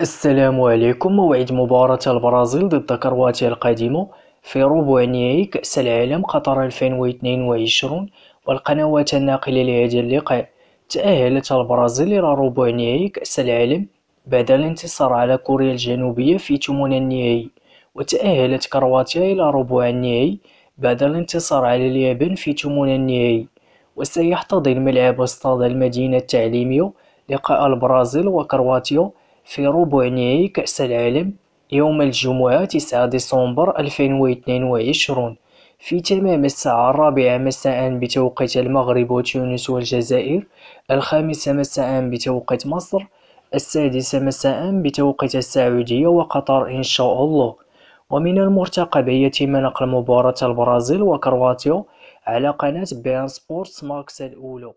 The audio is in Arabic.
السلام عليكم موعد مباراة البرازيل ضد كرواتيا القادمة في ربع نهائي كأس العالم قطر 2022 والقنوات الناقلة لهذا اللقاء. تأهلت البرازيل إلى ربع نهائي كأس العالم بعد الانتصار على كوريا الجنوبية في ثمن النهائي. وتأهلت كرواتيا إلى ربع النهائي بعد الانتصار على اليابان في ثمن النهائي. وسيحتضن ملعب استاد المدينة التعليمية لقاء البرازيل وكرواتيا في ربع نهائي كأس العالم يوم الجمعة تسعة ديسمبر ألفين واثنين وعشرون في تمام الساعة الرابعة مساء بتوقيت المغرب وتونس والجزائر الخامسة مساء بتوقيت مصر السادسة مساء بتوقيت السعودية وقطر إن شاء الله. ومن المرتقب يتم نقل مباراة البرازيل وكرواتيا على قناة beIN Sports Max الأولى.